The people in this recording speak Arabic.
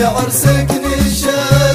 بعرسك نشان